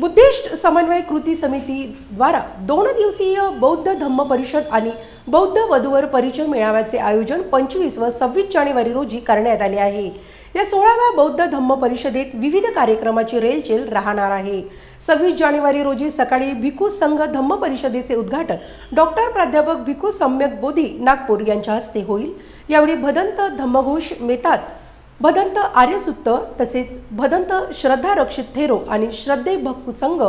Buddhist समन्वय कृती समितीद्वारा दोन दिवसीय बौद्ध धम्म परिषद आणि बौद्ध वधूवर परिचय मेळाव्याचे आयोजन पंचवीस व सव्वीस जानेवारी रोजी करण्यात आले आहे. या सोळाव्या बौद्ध धम्म परिषदेत विविध कार्यक्रमाची रेलचेल राहणार आहे. सव्वीस जानेवारी रोजी सकाळी भिकू संघ धम्म परिषदेचे उद्घाटन डॉक्टर प्राध्यापक भिकू सम्यक बोधी नागपूर यांच्या हस्ते होईल. यावेळी भदंत धम्मघोष मेतात भदंत आर्यसुत्त तसेच भदंत श्रद्धा रक्षित थेरो आणि श्रद्धे भक्कू संघ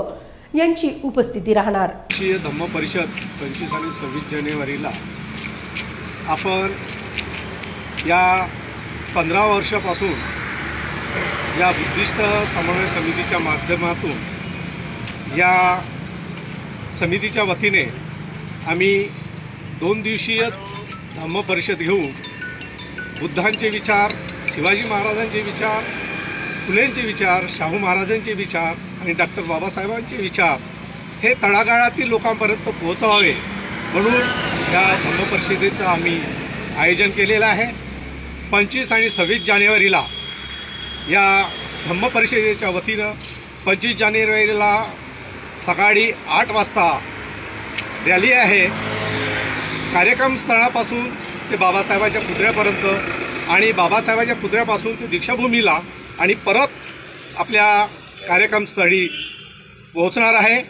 यांची उपस्थिती राहणार. राष्ट्रीय धम्म परिषद पंचवीस आणि सव्वीस जानेवारीला आपण या पंधरा वर्षापासून या बुद्धिस्ट समन्वय समितीच्या माध्यमातून या समितीच्या वतीने आम्ही दोन दिवसीय धम्म परिषद घेऊन बुद्धांचे विचार शिवाजी महाराजांचे विचार फुलेंचे विचार शाहू महाराजांचे विचार आणि डॉक्टर बाबासाहेबांचे विचार हे तळागाळातील लोकांपर्यंत पोहोचवावे म्हणून या धम्म परिषदेचं आम्ही आयोजन केलेलं आहे. पंचवीस आणि सव्वीस जानेवारीला या धम्म परिषदेच्या वतीनं पंचवीस जानेवारीला सकाळी आठ वाजता रॅली आहे. कार्यक्रम स्थळापासून ते बाबासाहेबांच्या पुतळ्यापर्यंत आणि बाबासाहेबांच्या पुतळ्यापासून ते दीक्षाभूमीला आणि परत आपल्या कार्यक्रमस्थळी पोहोचणार आहे.